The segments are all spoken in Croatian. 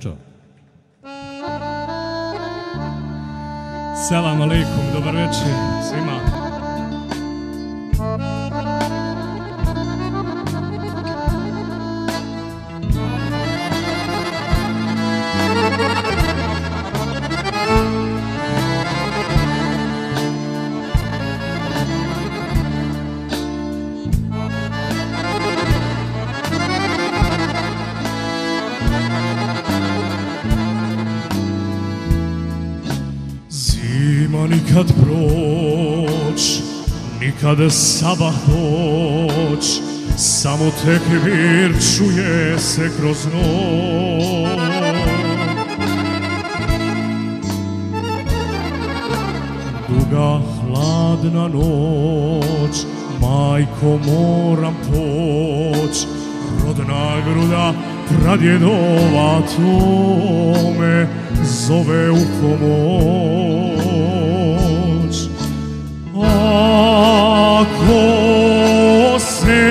Čao. Selam alaikum, dobar večer svima. Nikad proć, nikad sabah doć, samo tekbir čuje se kroz noć. Duga hladna noć, majko moram poć, rodna gruda pradjedova to me zove u pomoć. Ako se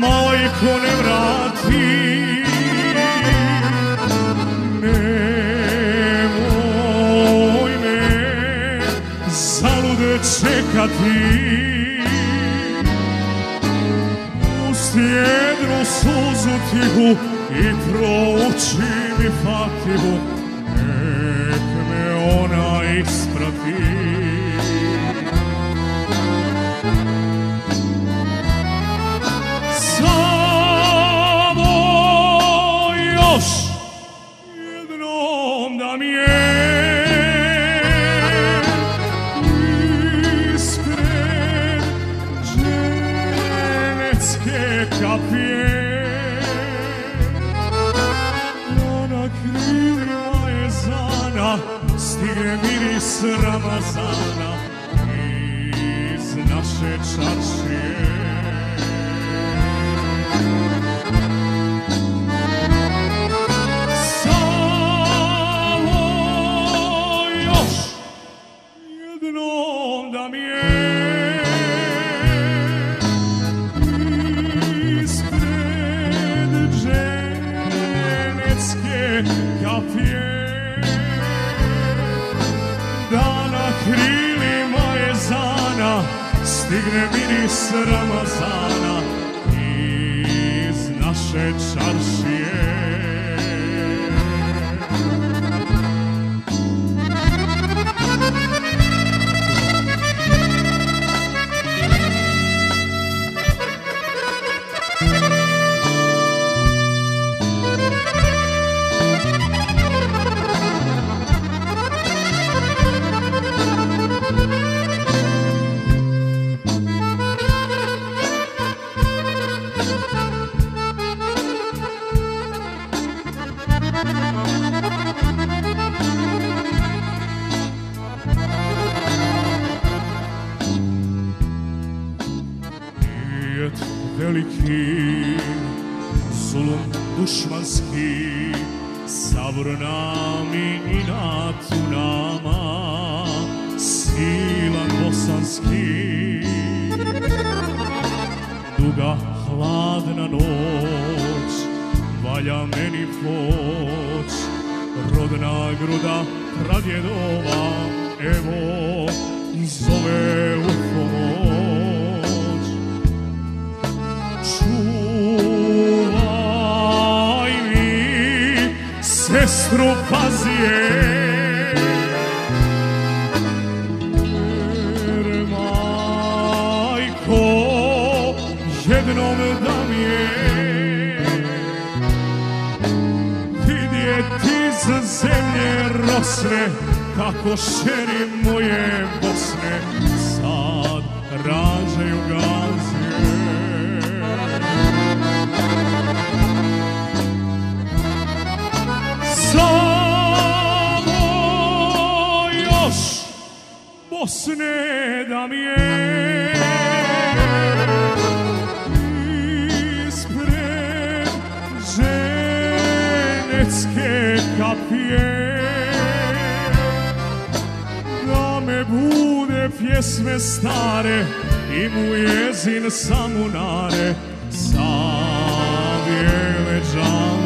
majko ne vrati, nemoj me zalude čekati. Pusti jednu suzu tihu i prouči mi fatihu, nek me ona isprati. Dženecke kapije da na krilima jezana stigne miris Ramazana iz naše čaršije da na krilima jezana stigne miris Ramazana iz naše čaršije veliki, zulum dušmanski, sabor nam i inat u nama, silan bosanski. Duga hladna noć, valja meni poć, rodna gruda pradjedova, evo, zove sestru pazije, jer majko jednom da mi je. Vidjeti za zemlje rosne kako šeri moje Bosne. Sad rađaju gazije. Me bude pjesme stare i mu jezin samunare sa bijele džamije.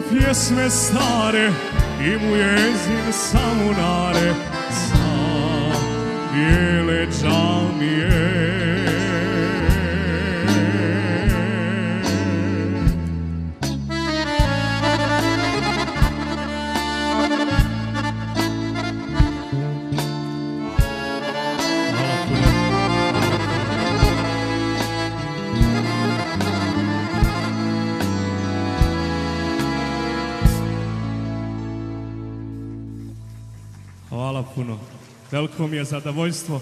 Pjesme stare I mu jezin samunare. Sa bijele džamije Hvala puno. Veliko mi je zadovoljstvo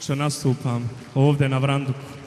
što nastupam ovdje na Vranduku.